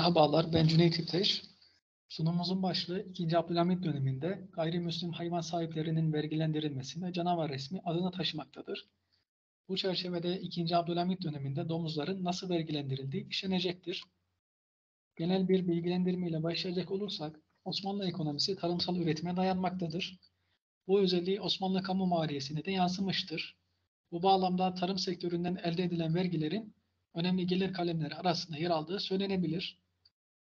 Merhabalar, ben Cüneyt İpteş. Sunumumuzun başlığı 2. Abdülhamit döneminde gayrimüslim hayvan sahiplerinin vergilendirilmesi ve canavar resmi adını taşımaktadır. Bu çerçevede 2. Abdülhamit döneminde domuzların nasıl vergilendirildiği işlenecektir. Genel bir bilgilendirme ile başlayacak olursak, Osmanlı ekonomisi tarımsal üretime dayanmaktadır. Bu özelliği Osmanlı kamu maliyesine de yansımıştır. Bu bağlamda tarım sektöründen elde edilen vergilerin önemli gelir kalemleri arasında yer aldığı söylenebilir.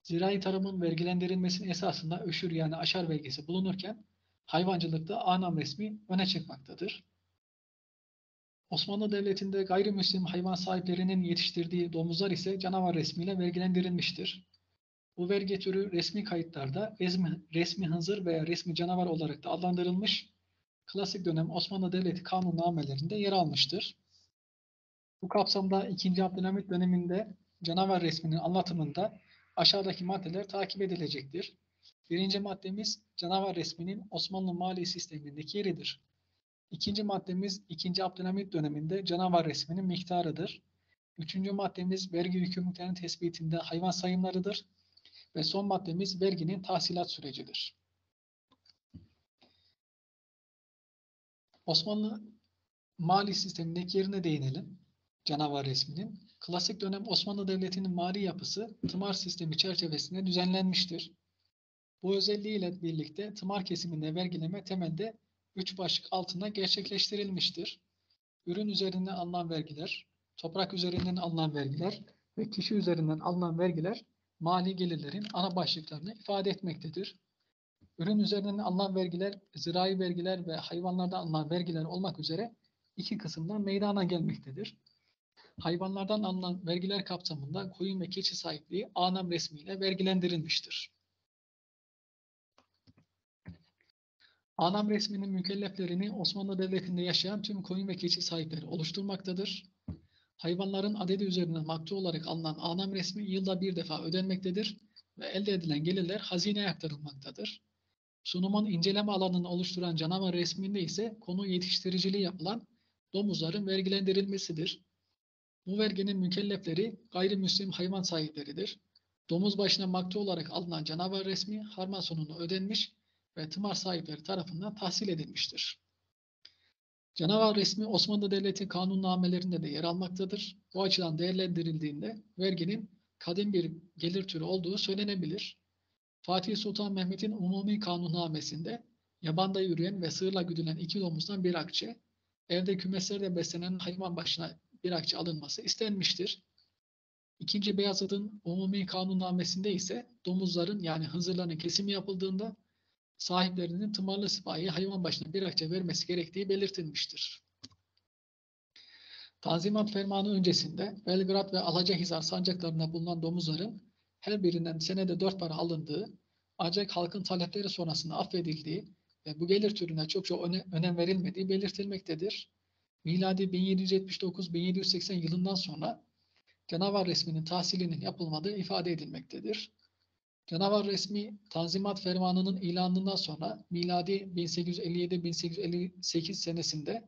Zirai tarımın vergilendirilmesinin esasında öşür yani aşar vergisi bulunurken hayvancılıkta anam resmi öne çıkmaktadır. Osmanlı Devleti'nde gayrimüslim hayvan sahiplerinin yetiştirdiği domuzlar ise canavar resmiyle vergilendirilmiştir. Bu vergi türü resmi kayıtlarda resmi, resmi hınzır veya resmi canavar olarak da adlandırılmış, klasik dönem Osmanlı Devleti kanunnamelerinde yer almıştır. Bu kapsamda 2. Abdülhamit döneminde canavar resminin anlatımında aşağıdaki maddeler takip edilecektir. Birinci maddemiz canavar resminin Osmanlı mali sistemindeki yeridir. İkinci maddemiz 2. Abdülhamit döneminde canavar resminin miktarıdır. Üçüncü maddemiz vergi yükümlülüklerinin tespitinde hayvan sayımlarıdır. Ve son maddemiz verginin tahsilat sürecidir. Osmanlı mali sistemindeki yerine değinelim canavar resminin. Klasik dönem Osmanlı Devleti'nin mali yapısı tımar sistemi çerçevesinde düzenlenmiştir. Bu özelliğiyle birlikte tımar kesiminde vergileme temelde üç başlık altında gerçekleştirilmiştir. Ürün üzerinden alınan vergiler, toprak üzerinden alınan vergiler ve kişi üzerinden alınan vergiler mali gelirlerin ana başlıklarını ifade etmektedir. Ürün üzerinden alınan vergiler, zirai vergiler ve hayvanlardan alınan vergiler olmak üzere iki kısımdan meydana gelmektedir hayvanlardan alınan vergiler kapsamında koyun ve keçi sahipliği anam resmiyle vergilendirilmiştir. Anam resminin mükelleflerini Osmanlı Devleti'nde yaşayan tüm koyun ve keçi sahipleri oluşturmaktadır. Hayvanların adedi üzerinden maktu olarak alınan anam resmi yılda bir defa ödenmektedir ve elde edilen gelirler hazineye aktarılmaktadır. Sunumun inceleme alanını oluşturan canavar resminde ise konu yetiştiriciliği yapılan domuzların vergilendirilmesidir. Bu verginin mükellefleri gayrimüslim hayvan sahipleridir. Domuz başına maktu olarak alınan canavar resmi harman sonunu ödenmiş ve tımar sahipleri tarafından tahsil edilmiştir. Canavar resmi Osmanlı Devleti kanunnamelerinde de yer almaktadır. Bu açıdan değerlendirildiğinde verginin kadim bir gelir türü olduğu söylenebilir. Fatih Sultan Mehmet'in umumi kanunnamesinde yabanda yürüyen ve sığırla güdülen iki domuzdan bir akçe, evde kümeslerde beslenen hayvan başına bir alınması istenmiştir. İkinci Beyazıt'ın umumi kanunnamesinde ise domuzların yani hınzırların kesimi yapıldığında sahiplerinin tımarlı sipahi hayvan başına bir akçe vermesi gerektiği belirtilmiştir. Tanzimat Fermanı öncesinde Belgrad ve Alacahizar sancaklarında bulunan domuzların her birinden senede dört para alındığı ancak halkın talepleri sonrasında affedildiği ve bu gelir türüne çok çok önem verilmediği belirtilmektedir miladi 1779-1780 yılından sonra canavar resminin tahsilinin yapılmadığı ifade edilmektedir. Canavar resmi Tanzimat Fermanı'nın ilanından sonra miladi 1857-1858 senesinde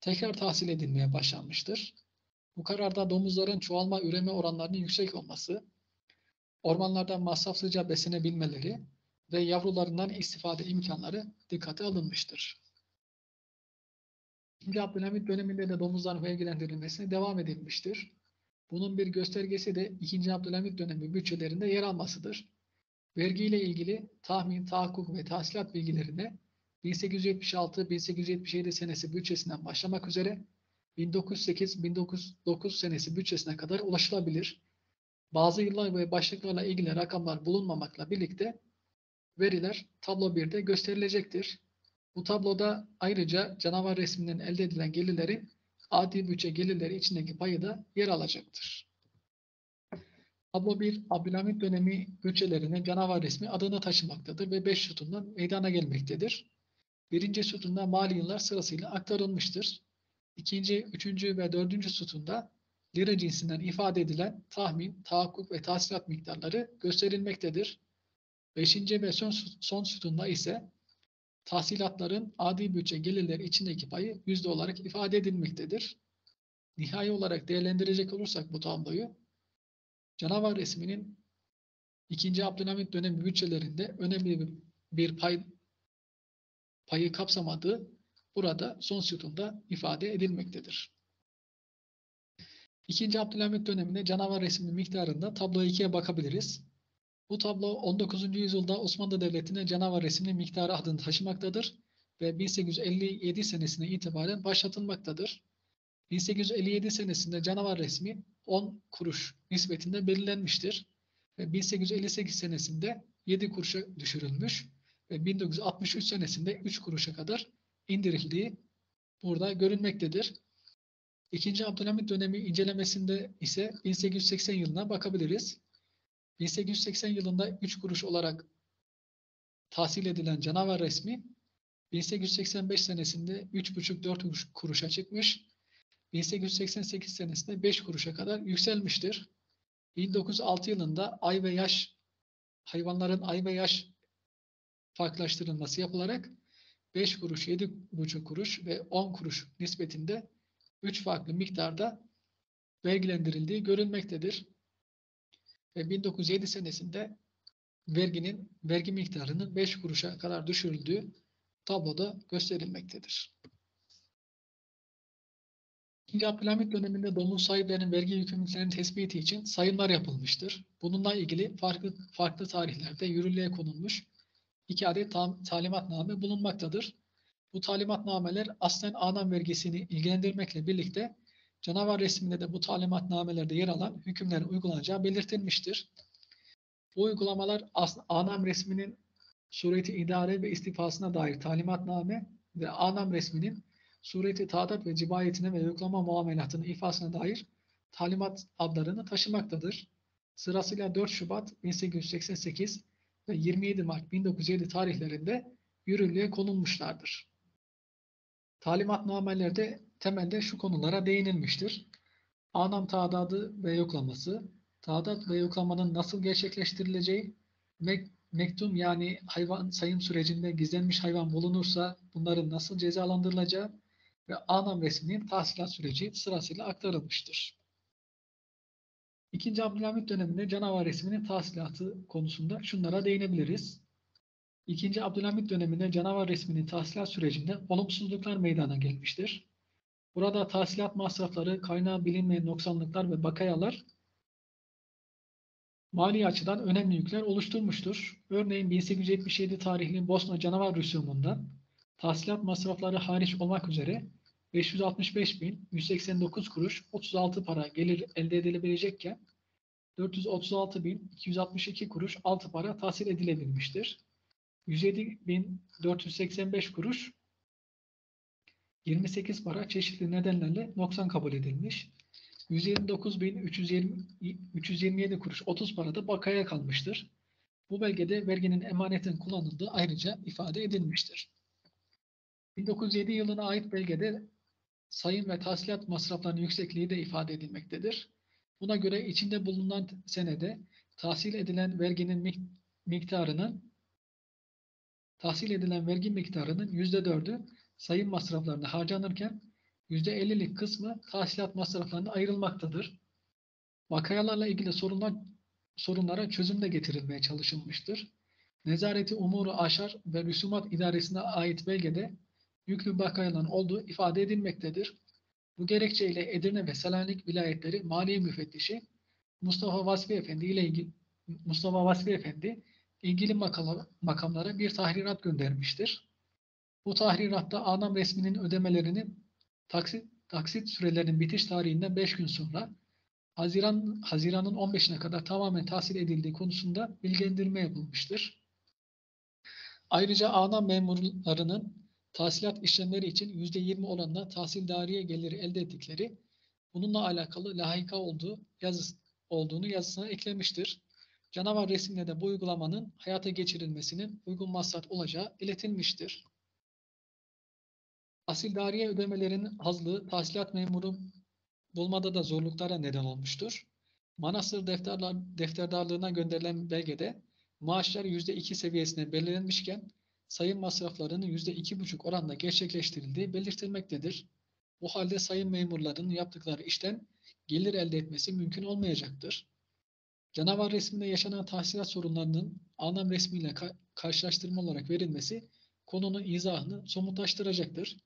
tekrar tahsil edilmeye başlanmıştır. Bu kararda domuzların çoğalma üreme oranlarının yüksek olması, ormanlardan masrafsızca beslenebilmeleri ve yavrularından istifade imkanları dikkate alınmıştır. İkinci Abdülhamit döneminde de domuzların vergilendirilmesine devam edilmiştir. Bunun bir göstergesi de 2. Abdülhamit dönemi bütçelerinde yer almasıdır. Vergi ile ilgili tahmin, tahakkuk ve tahsilat bilgilerine 1876-1877 senesi bütçesinden başlamak üzere 1908-1909 senesi bütçesine kadar ulaşılabilir. Bazı yıllar ve başlıklarla ilgili rakamlar bulunmamakla birlikte veriler tablo 1'de gösterilecektir. Bu tabloda ayrıca canavar resminden elde edilen gelirlerin adi bütçe gelirleri içindeki payı da yer alacaktır. Tablo 1, Abdülhamit dönemi bütçelerine canavar resmi adını taşımaktadır ve 5 sütundan meydana gelmektedir. Birinci sütunda mali yıllar sırasıyla aktarılmıştır. İkinci, üçüncü ve dördüncü sütunda lira cinsinden ifade edilen tahmin, tahakkuk ve tahsilat miktarları gösterilmektedir. Beşinci ve son, son sütunda ise tahsilatların adi bütçe gelirleri içindeki payı yüzde olarak ifade edilmektedir. Nihai olarak değerlendirecek olursak bu tabloyu, canavar resminin İkinci Abdülhamit dönemi bütçelerinde önemli bir- pay payı kapsamadığı burada son sütunda ifade edilmektedir. İkinci Abdülhamit döneminde canavar resmi miktarında tablo 2'ye bakabiliriz. Bu tablo 19. yüzyılda Osmanlı Devleti'ne canavar resmi miktarı adını taşımaktadır ve 1857 senesine itibaren başlatılmaktadır. 1857 senesinde canavar resmi 10 kuruş nispetinde belirlenmiştir ve 1858 senesinde 7 kuruşa düşürülmüş ve 1963 senesinde 3 kuruşa kadar indirildiği burada görünmektedir. İkinci Abdülhamit dönemi incelemesinde ise 1880 yılına bakabiliriz. 1880 yılında 3 kuruş olarak tahsil edilen canavar resmi 1885 senesinde 3,5-4 kuruş, kuruşa çıkmış. 1888 senesinde 5 kuruşa kadar yükselmiştir. 1906 yılında ay ve yaş hayvanların ay ve yaş farklılaştırılması yapılarak 5 kuruş, 7,5 kuruş ve 10 kuruş nispetinde 3 farklı miktarda vergilendirildiği görülmektedir. Ve 1907 senesinde verginin vergi miktarının 5 kuruşa kadar düşürüldüğü tabloda gösterilmektedir. İkinci Abdülhamit döneminde domuz sahiplerinin vergi yükümlülüklerinin tespiti için sayımlar yapılmıştır. Bununla ilgili farklı farklı tarihlerde yürürlüğe konulmuş iki adet tam, talimatname bulunmaktadır. Bu talimatnameler aslen anam vergisini ilgilendirmekle birlikte canavar resminde de bu talimatnamelerde yer alan hükümlerin uygulanacağı belirtilmiştir. Bu uygulamalar anam resminin sureti idare ve istifasına dair talimatname ve anam resminin sureti taadat ve cibayetine ve yoklama muamelatının ifasına dair talimat adlarını taşımaktadır. Sırasıyla 4 Şubat 1888 ve 27 Mart 1907 tarihlerinde yürürlüğe konulmuşlardır. Talimatnamelerde temelde şu konulara değinilmiştir. Anam tadadı ve yoklaması, tadat ve yoklamanın nasıl gerçekleştirileceği, mek mektum yani hayvan sayım sürecinde gizlenmiş hayvan bulunursa bunların nasıl cezalandırılacağı ve anam resminin tahsilat süreci sırasıyla aktarılmıştır. İkinci Abdülhamit döneminde canavar resminin tahsilatı konusunda şunlara değinebiliriz. İkinci Abdülhamit döneminde canavar resminin tahsilat sürecinde olumsuzluklar meydana gelmiştir. Burada tahsilat masrafları, kaynağı bilinmeyen noksanlıklar ve bakayalar mali açıdan önemli yükler oluşturmuştur. Örneğin 1877 tarihli Bosna canavar rüsumundan tahsilat masrafları hariç olmak üzere 565.189 kuruş 36 para gelir elde edilebilecekken 436.262 kuruş 6 para tahsil edilebilmiştir. 107.485 kuruş 28 para çeşitli nedenlerle noksan kabul edilmiş. 129.327 kuruş 30 para da bakaya kalmıştır. Bu belgede verginin emanetin kullanıldığı ayrıca ifade edilmiştir. 1907 yılına ait belgede sayım ve tahsilat masraflarının yüksekliği de ifade edilmektedir. Buna göre içinde bulunan senede tahsil edilen verginin mik- miktarının tahsil edilen vergi miktarının yüzde dördü sayım masraflarına harcanırken yüzde ellilik kısmı tahsilat masraflarına ayrılmaktadır. Vakayalarla ilgili sorunlar, sorunlara çözüm de getirilmeye çalışılmıştır. Nezareti Umuru Aşar ve Rüsumat İdaresi'ne ait belgede yüklü bakayaların olduğu ifade edilmektedir. Bu gerekçeyle Edirne ve Selanik vilayetleri Maliye Müfettişi Mustafa Vasfi Efendi ile ilgili Mustafa Vasfi Efendi ilgili makamlara bir tahrirat göndermiştir. Bu tahriratta anam resminin ödemelerinin taksit, taksit sürelerinin bitiş tarihinden 5 gün sonra Haziran Haziran'ın 15'ine kadar tamamen tahsil edildiği konusunda bilgilendirme yapılmıştır. Ayrıca anam memurlarının tahsilat işlemleri için %20 oranında tahsildariye geliri elde ettikleri bununla alakalı lahika olduğu yazı, olduğunu yazısına eklemiştir. Canavar resimle de bu uygulamanın hayata geçirilmesinin uygun masraf olacağı iletilmiştir. Asildariye ödemelerinin azlığı tahsilat memuru bulmada da zorluklara neden olmuştur. Manastır defterler, defterdarlığına gönderilen belgede maaşlar %2 seviyesine belirlenmişken sayım masraflarının %2,5 oranla gerçekleştirildiği belirtilmektedir. Bu halde sayım memurlarının yaptıkları işten gelir elde etmesi mümkün olmayacaktır. Canavar resminde yaşanan tahsilat sorunlarının anlam resmiyle ka- karşılaştırma olarak verilmesi konunun izahını somutlaştıracaktır.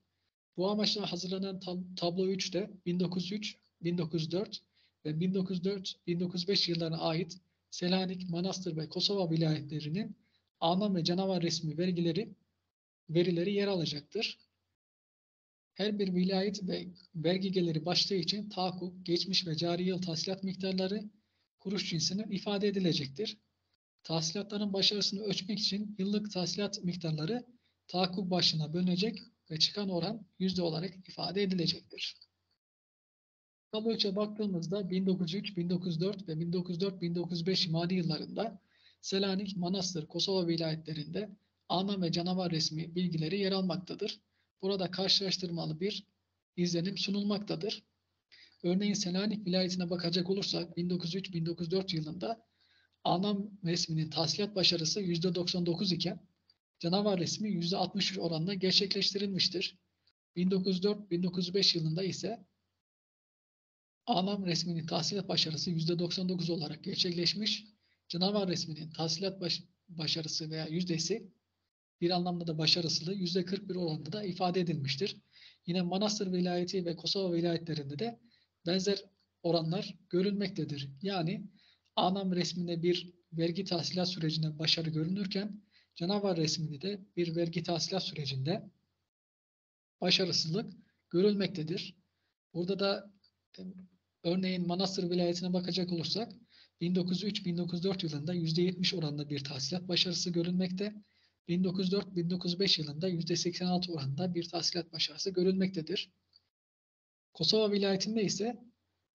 Bu amaçla hazırlanan tab- tablo 3'te 1903, 1904 ve 1904-1905 yıllarına ait Selanik, Manastır ve Kosova vilayetlerinin anlam ve canavar resmi vergileri verileri yer alacaktır. Her bir vilayet ve vergi geliri başlığı için tahakkuk, geçmiş ve cari yıl tahsilat miktarları kuruş cinsine ifade edilecektir. Tahsilatların başarısını ölçmek için yıllık tahsilat miktarları tahakkuk başlığına bölünecek çıkan oran yüzde olarak ifade edilecektir. Tablo 3'e baktığımızda 1903, 1904 ve 1904-1905 mali yıllarında Selanik, Manastır, Kosova vilayetlerinde ana ve canavar resmi bilgileri yer almaktadır. Burada karşılaştırmalı bir izlenim sunulmaktadır. Örneğin Selanik vilayetine bakacak olursak 1903-1904 yılında anam resminin tahsilat başarısı %99 iken canavar resmi %63 oranında gerçekleştirilmiştir. 1904-1905 yılında ise anam resminin tahsilat başarısı %99 olarak gerçekleşmiş. Canavar resminin tahsilat baş- başarısı veya yüzdesi bir anlamda da başarısızlığı %41 oranında da ifade edilmiştir. Yine Manastır vilayeti ve Kosova vilayetlerinde de benzer oranlar görülmektedir. Yani anam resminde bir vergi tahsilat sürecinde başarı görünürken canavar resminde de bir vergi tahsilat sürecinde başarısızlık görülmektedir. Burada da e, örneğin Manastır vilayetine bakacak olursak 1903-1904 yılında %70 oranında bir tahsilat başarısı görülmekte. 1904-1905 yılında %86 oranında bir tahsilat başarısı görülmektedir. Kosova vilayetinde ise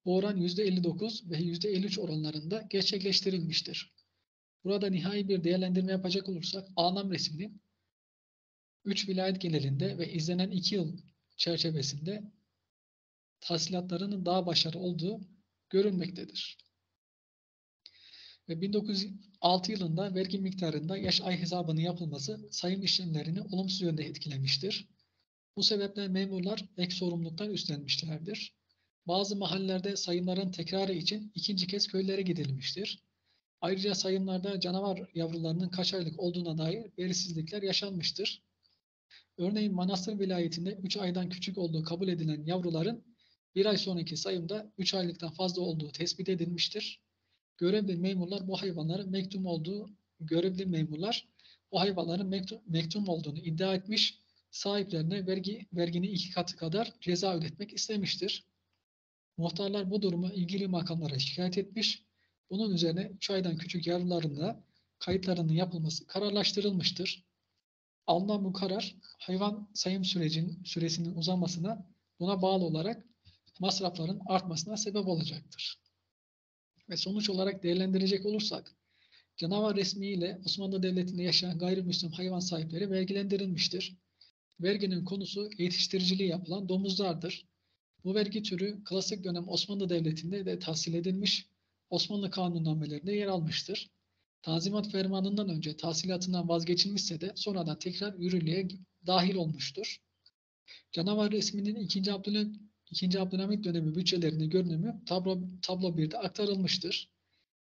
bu oran %59 ve %53 oranlarında gerçekleştirilmiştir. Burada nihai bir değerlendirme yapacak olursak anlam resminin 3 vilayet genelinde ve izlenen 2 yıl çerçevesinde tahsilatlarının daha başarılı olduğu görülmektedir. Ve 1906 yılında vergi miktarında yaş ay hesabının yapılması sayım işlemlerini olumsuz yönde etkilemiştir. Bu sebeple memurlar ek sorumluluklar üstlenmişlerdir. Bazı mahallelerde sayımların tekrarı için ikinci kez köylere gidilmiştir. Ayrıca sayımlarda canavar yavrularının kaç aylık olduğuna dair belirsizlikler yaşanmıştır. Örneğin Manastır vilayetinde 3 aydan küçük olduğu kabul edilen yavruların bir ay sonraki sayımda 3 aylıktan fazla olduğu tespit edilmiştir. Görevli memurlar bu hayvanların mektum olduğu görevli memurlar bu hayvanların mektum, mektum olduğunu iddia etmiş, sahiplerine vergi verginin iki katı kadar ceza ödetmek istemiştir. Muhtarlar bu durumu ilgili makamlara şikayet etmiş. Bunun üzerine 3 aydan küçük yavruların da kayıtlarının yapılması kararlaştırılmıştır. Alınan bu karar hayvan sayım sürecinin süresinin uzamasına buna bağlı olarak masrafların artmasına sebep olacaktır. Ve sonuç olarak değerlendirecek olursak canavar resmiyle Osmanlı Devleti'nde yaşayan gayrimüslim hayvan sahipleri vergilendirilmiştir. Verginin konusu yetiştiriciliği yapılan domuzlardır. Bu vergi türü klasik dönem Osmanlı Devleti'nde de tahsil edilmiş, Osmanlı kanunnamelerinde yer almıştır. Tanzimat Fermanı'ndan önce tahsilatından vazgeçilmişse de sonradan tekrar yürürlüğe dahil olmuştur. Canavar resminin 2. Abdülhamit, 2. Abdülhamit dönemi bütçelerinde görünümü tablo, tablo 1'de aktarılmıştır.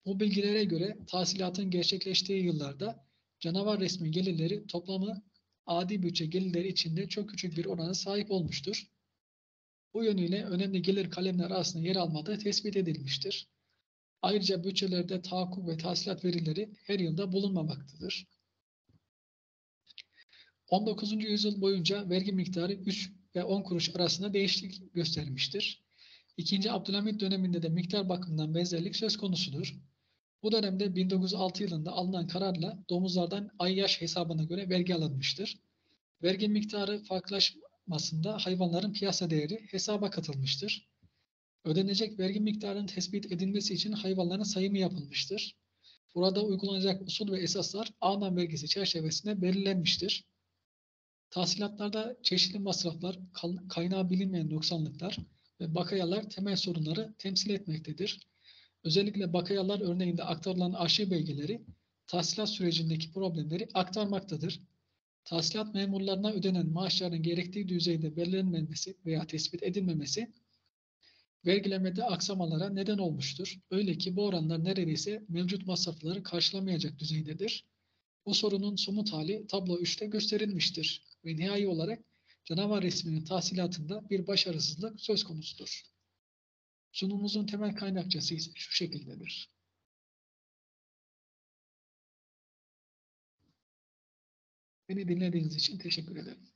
Bu bilgilere göre tahsilatın gerçekleştiği yıllarda canavar resmi gelirleri toplamı adi bütçe gelirleri içinde çok küçük bir orana sahip olmuştur. Bu yönüyle önemli gelir kalemler arasında yer almadığı tespit edilmiştir. Ayrıca bütçelerde tahakkuk ve tahsilat verileri her yılda bulunmamaktadır. 19. yüzyıl boyunca vergi miktarı 3 ve 10 kuruş arasında değişiklik göstermiştir. 2. Abdülhamit döneminde de miktar bakımından benzerlik söz konusudur. Bu dönemde 1906 yılında alınan kararla domuzlardan ay yaş hesabına göre vergi alınmıştır. Vergi miktarı farklılaşmasında hayvanların piyasa değeri hesaba katılmıştır. Ödenecek vergi miktarının tespit edilmesi için hayvanların sayımı yapılmıştır. Burada uygulanacak usul ve esaslar Ağnan vergisi çerçevesinde belirlenmiştir. Tahsilatlarda çeşitli masraflar, kaynağı bilinmeyen noksanlıklar ve bakayalar temel sorunları temsil etmektedir. Özellikle bakayalar örneğinde aktarılan arşiv belgeleri tahsilat sürecindeki problemleri aktarmaktadır. Tahsilat memurlarına ödenen maaşların gerektiği düzeyde belirlenmemesi veya tespit edilmemesi vergilemede aksamalara neden olmuştur. Öyle ki bu oranlar neredeyse mevcut masrafları karşılamayacak düzeydedir. Bu sorunun somut hali tablo 3'te gösterilmiştir ve nihai olarak canavar resminin tahsilatında bir başarısızlık söz konusudur. Sunumumuzun temel kaynakçası ise şu şekildedir. Beni dinlediğiniz için teşekkür ederim.